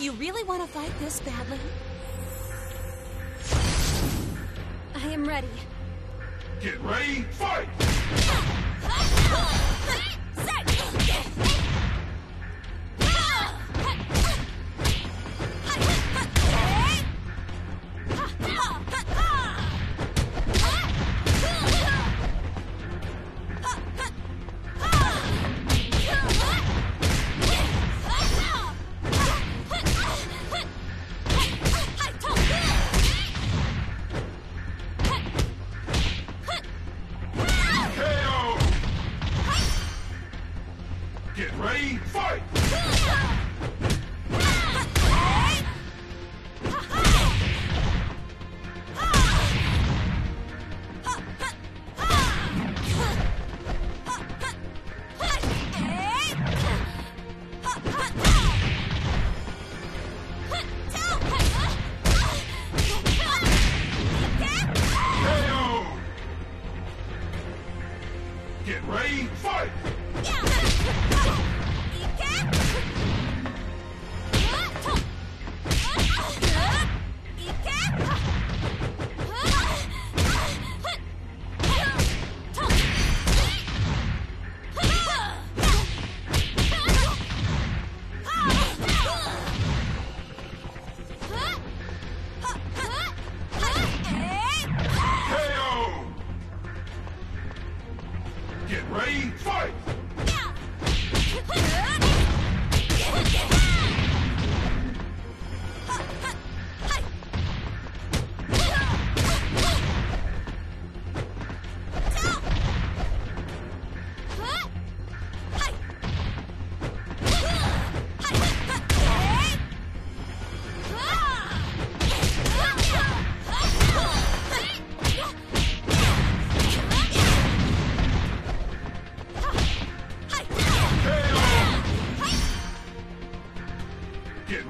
You really want to fight this badly? I am ready. Get ready, fight! Ah! Get ready, fight! Get ready, fight! KO! Get ready, fight!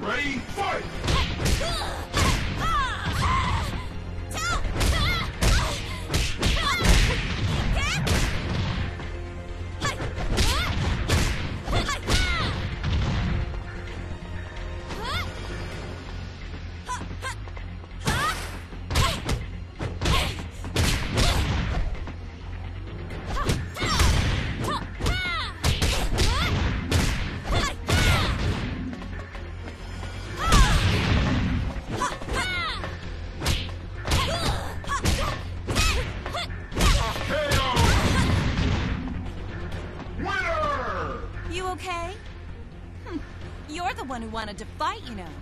ready, fight! Okay? Hm, You're the one who wanted to fight, you know.